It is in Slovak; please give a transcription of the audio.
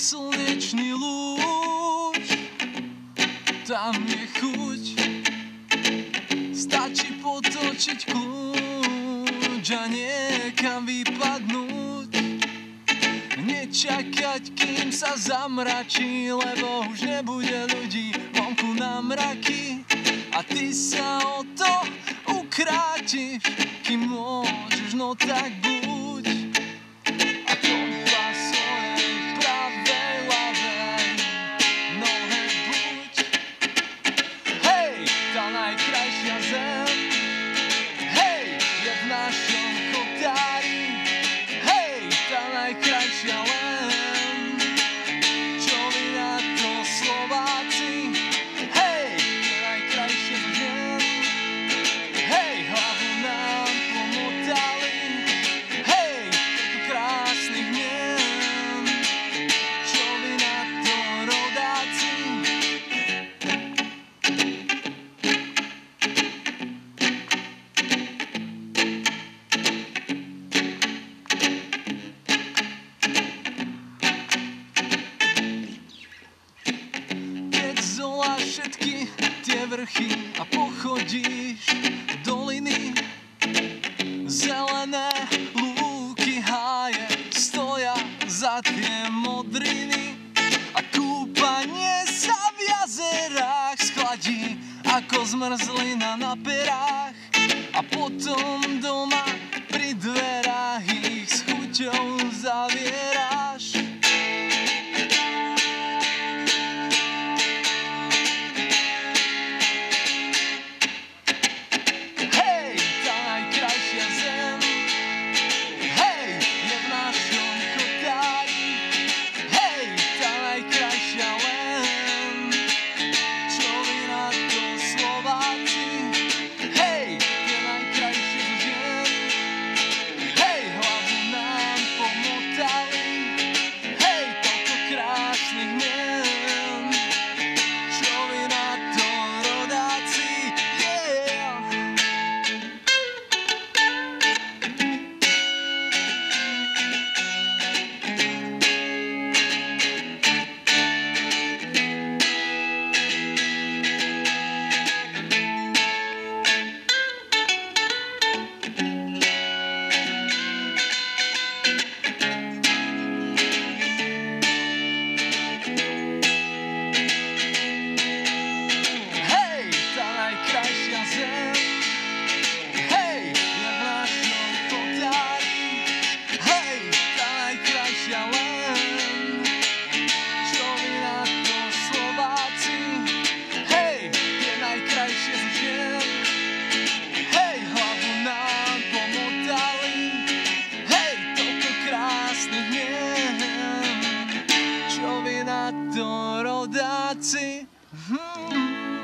slnečný lúč, tam je chuť. Stačí potočiť kľúč a niekam vypadnúť. Nečakať, kým sa zamračí, lebo už nebude ľudí vonku na mraky. A ty sa o to ukrátiš, kým môžeš, no tak buď. Všetky tie vrchy a pochodíš doliny, zelené lúky, háje stoja za tie modriny. A kúpanie sa v jazerách schladí ako zmrzlina na perách. A potom doma pri dverách ich s chuťou rodáci. Hmm.